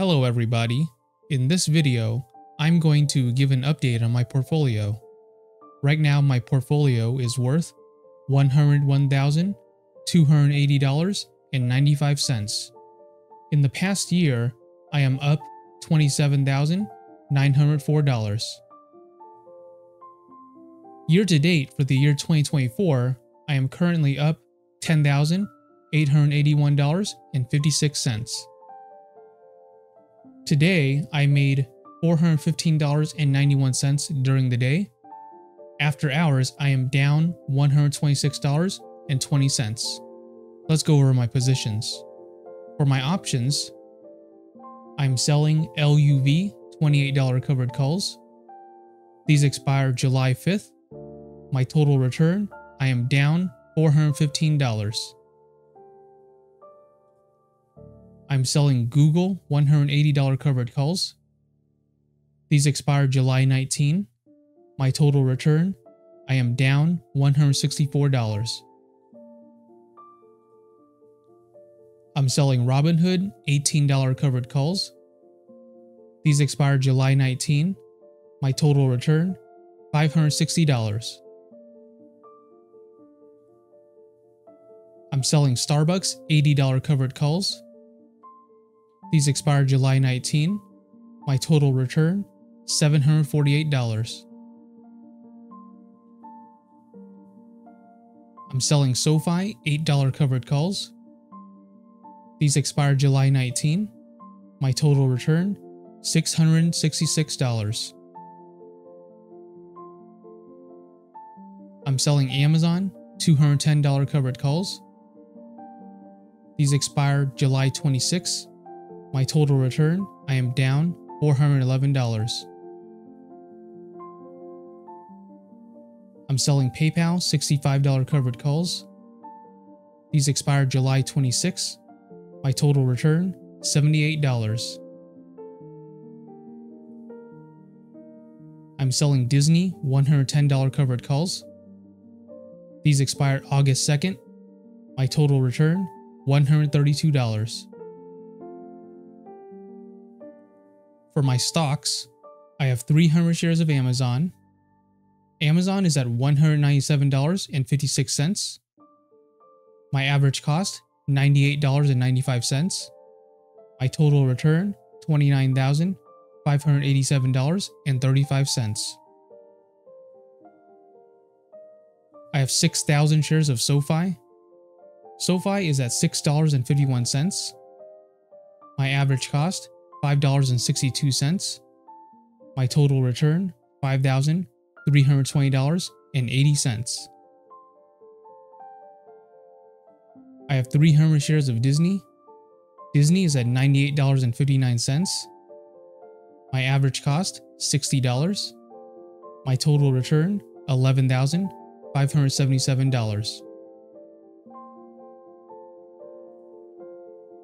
Hello everybody. In this video, I'm going to give an update on my portfolio. Right now my portfolio is worth $101,280.95. In the past year, I am up $27,904. Year to date for the year 2024, I am currently up $10,881.56. Today, I made $415.91 during the day. After hours, I am down $126.20. Let's go over my positions. For my options, I'm selling LUV $28 covered calls. These expire July 5th. My total return, I am down $415. I'm selling Google $180 covered calls. These expire July 19. My total return, I am down $164. I'm selling Robinhood $18 covered calls. These expire July 19. My total return, $560. I'm selling Starbucks $80 covered calls. These expire July 19. My total return, $748. I'm selling SoFi $8 covered calls. These expire July 19. My total return, $666. I'm selling Amazon $210 covered calls. These expire July 26. My total return, I am down $411. I'm selling PayPal $65 covered calls. These expire July 26. My total return, $78. I'm selling Disney $110 covered calls. These expire August 2nd. My total return, $132. For my stocks, I have 300 shares of Amazon. Amazon is at $197.56. My average cost, $98.95. My total return, $29,587.35. I have 6,000 shares of SoFi. SoFi is at $6.51. My average cost, $5.62. My total return, $5,320.80. I have 300 shares of Disney. Disney is at $98.59. My average cost, $60. My total return, $11,577.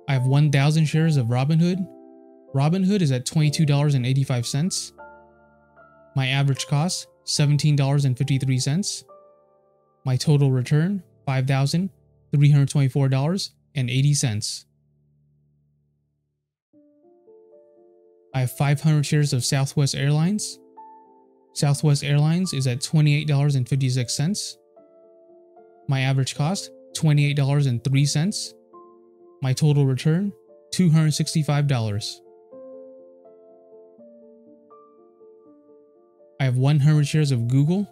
I have 1,000 shares of Robinhood. Robinhood is at $22.85. My average cost, $17.53. My total return, $5,324.80. I have 500 shares of Southwest Airlines. Southwest Airlines is at $28.56. My average cost, $28.03. My total return, $265. Have 100 shares of Google.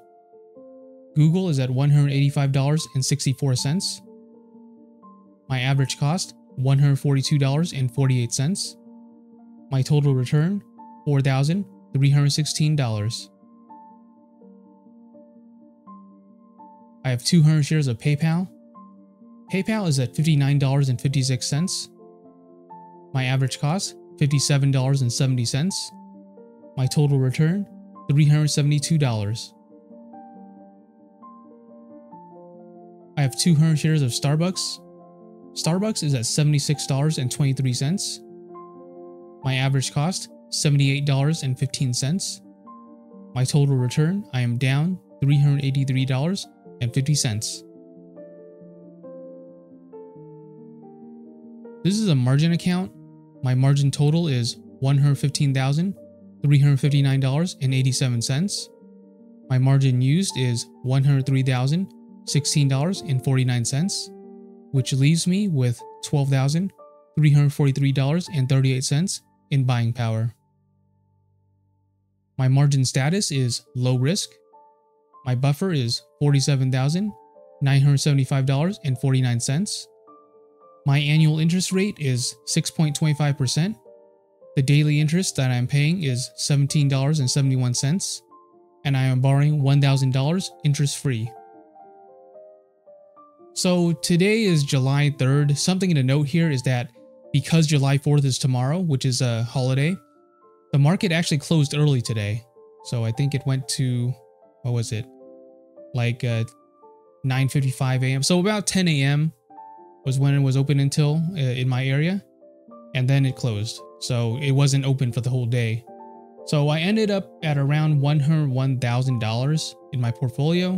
Google is at $185.64. My average cost, $142.48. My total return, $4,316. I have 200 shares of PayPal. PayPal is at $59.56. My average cost, $57.70. My total return, $372. I have 200 shares of Starbucks. Starbucks is at $76.23. My average cost, $78.15. My total return, I am down $383.50. This is a margin account. my margin total is $115,359.87. My margin used is $103,016.49, which leaves me with $12,343.38 in buying power. My margin status is low risk. My buffer is $47,975.49. My annual interest rate is 6.25%. The daily interest that I'm paying is $17.71, and I am borrowing $1,000 interest free. So today is July 3rd. Something to note here is that because July 4th is tomorrow, which is a holiday, the market actually closed early today. So I think it went to, what was it? Like uh, 9.55 a.m. So about 10 a.m. was when it was open until uh, in my area. And then it closed. So it wasn't open for the whole day. So I ended up at around $101,000 in my portfolio,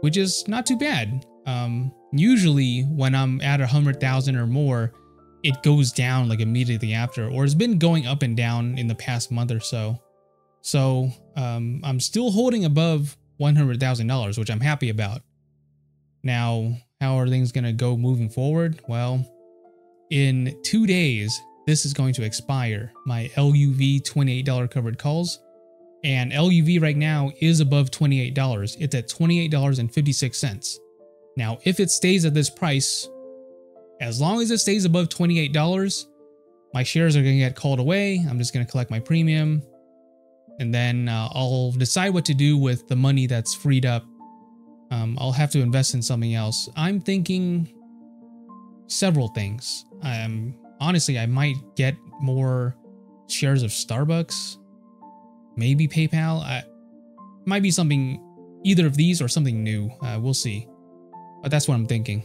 which is not too bad. Um, usually when I'm at a hundred thousand or more, it goes down like immediately after, or it's been going up and down in the past month or so. So um, I'm still holding above $100,000, which I'm happy about. Now, how are things going to go moving forward? Well, in two days, this is going to expire, my LUV $28 covered calls. And LUV right now is above $28. It's at $28.56. Now, if it stays at this price, as long as it stays above $28, my shares are going to get called away. I'm just going to collect my premium. And then uh, I'll decide what to do with the money that's freed up. Um, I'll have to invest in something else. I'm thinking several things. Um, honestly, I might get more shares of Starbucks, maybe PayPal. I, might be something, either of these or something new. Uh, we'll see. But that's what I'm thinking.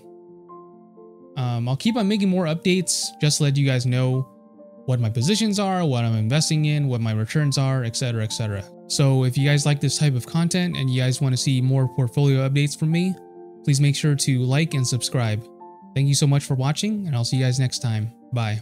Um, I'll keep on making more updates just to let you guys know what my positions are, what I'm investing in, what my returns are, etc, etc. So if you guys like this type of content and you guys want to see more portfolio updates from me, please make sure to like and subscribe. Thank you so much for watching and I'll see you guys next time. Bye.